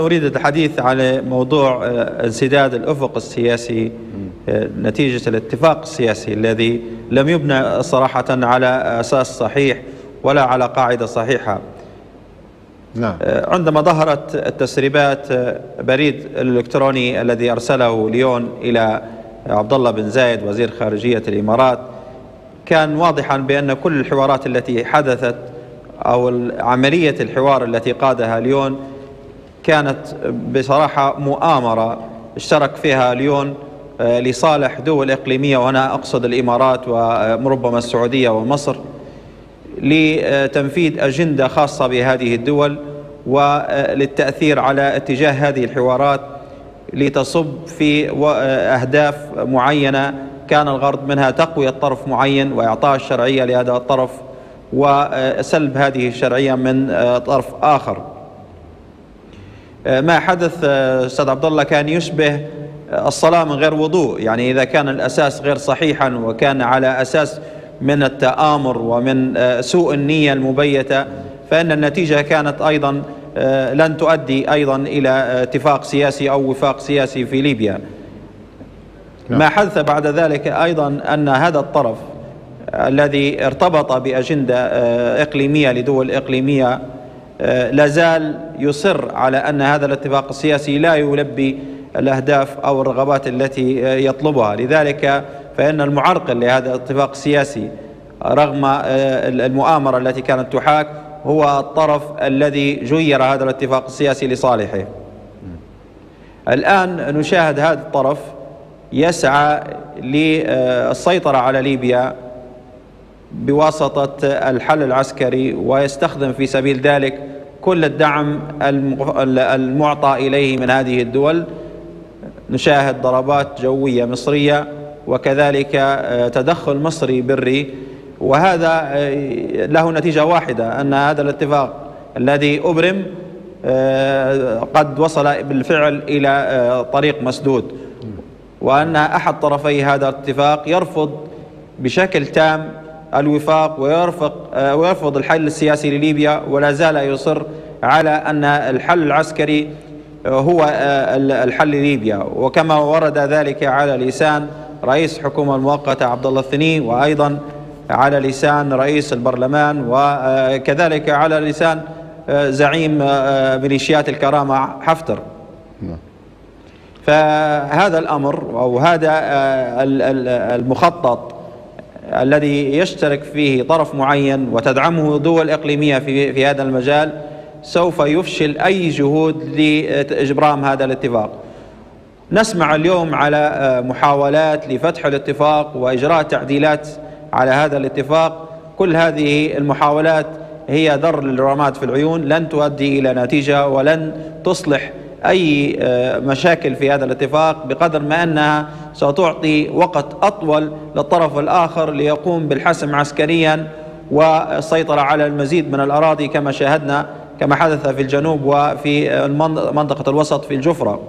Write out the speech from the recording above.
أريد الحديث على موضوع انسداد الأفق السياسي نتيجة الاتفاق السياسي الذي لم يبنى صراحة على أساس صحيح ولا على قاعدة صحيحة نعم. عندما ظهرت التسريبات بريد الإلكتروني الذي أرسله ليون إلى عبد الله بن زايد وزير خارجية الإمارات كان واضحا بأن كل الحوارات التي حدثت أو عملية الحوار التي قادها ليون كانت بصراحة مؤامرة. اشترك فيها ليون آه، لصالح دول إقليمية وأنا أقصد الإمارات وربما السعودية ومصر لتنفيذ أجندة خاصة بهذه الدول وللتأثير على اتجاه هذه الحوارات لتصب في أهداف معينة. كان الغرض منها تقوية طرف معين وإعطاء الشرعية لهذا الطرف وسلب هذه الشرعية من آه، طرف آخر. آه، ما حدث آه، أستاذ عبد الله كان يشبه الصلاة من غير وضوء يعني إذا كان الأساس غير صحيحا وكان على أساس من التآمر ومن سوء النية المبيتة فإن النتيجة كانت أيضا لن تؤدي أيضا إلى اتفاق سياسي أو وفاق سياسي في ليبيا نعم. ما حدث بعد ذلك أيضا أن هذا الطرف الذي ارتبط بأجندة آه، إقليمية لدول إقليمية آه، لازال يصر على أن هذا الاتفاق السياسي لا يلبي الأهداف أو الرغبات التي آه، يطلبها، لذلك فإن المعرقل لهذا الاتفاق السياسي رغم المؤامرة التي كانت تحاك هو الطرف الذي جير هذا الاتفاق السياسي لصالحه. الآن نشاهد هذا الطرف يسعى للسيطره على ليبيا بواسطة الحل العسكري ويستخدم في سبيل ذلك كل الدعم المعطى إليه من هذه الدول. نشاهد ضربات جوية مصرية وكذلك آه، تدخل مصري بري. وهذا آه، له نتيجة واحدة أن هذا الاتفاق الذي أبرم آه، قد وصل بالفعل إلى طريق مسدود. وأن أحد طرفي هذا الاتفاق يرفض بشكل تام الوفاق ويرفق آه، ويرفض الحل السياسي لليبيا ولا زال يصر على أن الحل العسكري آه، هو آه، الحل لليبيا وكما ورد ذلك على لسان رئيس الحكومة المؤقتة عبد الله الثني وأيضا على لسان رئيس البرلمان وكذلك على لسان زعيم ميليشيات الكرامة حفتر نعم. فهذا الأمر أو هذا المخطط الذي يشترك فيه طرف معين وتدعمه دول إقليمية في, في هذا المجال سوف يفشل أي جهود لإجرام هذا الاتفاق. نسمع اليوم على آه، محاولات لفتح الاتفاق وإجراء تعديلات على هذا الاتفاق. كل هذه المحاولات هي ذر للرماد في العيون لن تؤدي إلى نتيجة ولن تصلح أي آه، مشاكل في هذا الاتفاق بقدر ما أنها ستعطي وقت أطول للطرف الآخر ليقوم بالحسم عسكريا والسيطرة على المزيد من الأراضي كما شاهدنا كما حدث في الجنوب وفي منطقة الوسط في الجفرة.